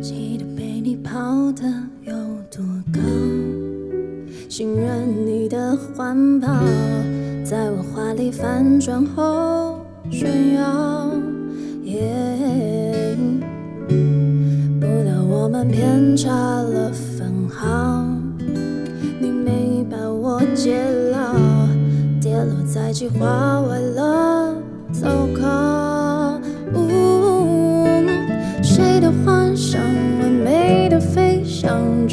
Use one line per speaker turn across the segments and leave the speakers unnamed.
记得被你抛的有多高，信任你的环抱，在我怀里翻转后炫耀。不料我们偏差了分毫，你没把我接牢，跌落在计划外了，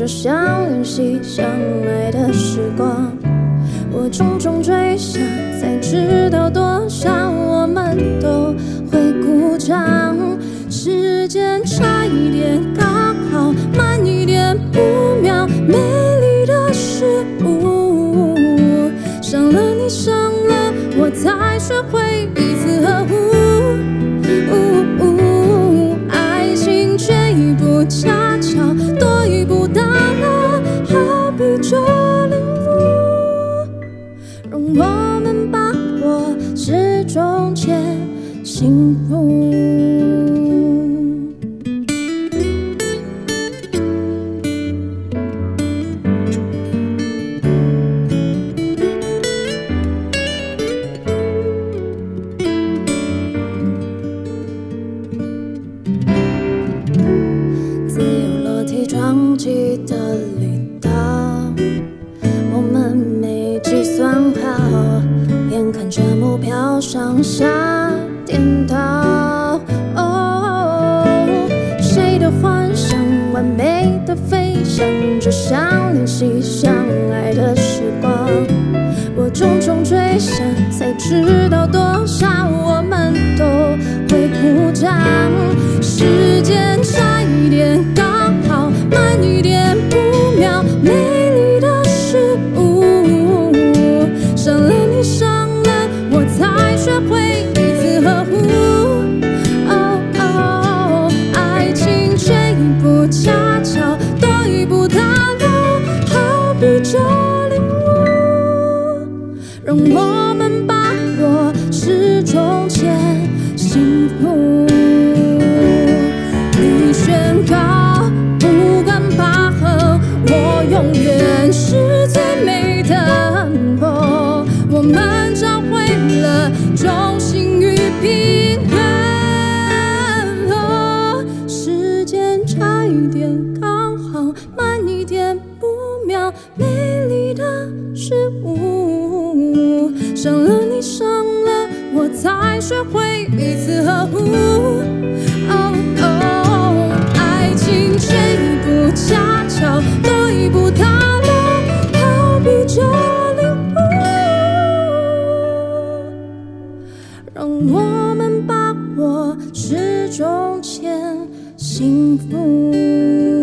就像练习相爱的时光。我重重坠下，才知道多少我们都会鼓掌。时间差一点刚好，慢一点不妙，美丽的事物。伤了你，伤了我，才学会彼此呵护。爱情却一步恰巧，中间幸福。自由落体撞击的力道，我们没计算好，飘上下颠倒。哦，谁的幻想，完美的飞翔，就像练习相爱的时光。我重重坠下，才知道多少我们都会鼓掌。好比这领悟。让我们把握是中间幸福。你宣告，不管拔河，我永远是最美的安博。我们找回了重心与平衡。时间差一点刚好，慢一点不美丽的事物。伤了你，伤了我，才学会彼此呵护。哦哦，爱情却一步恰巧，多一步踏入，逃避着领悟。让我们把握是中间幸福。